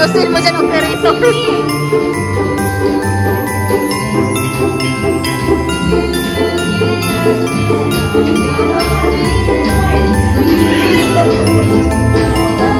meus irmãos já não querem sofrer. Thank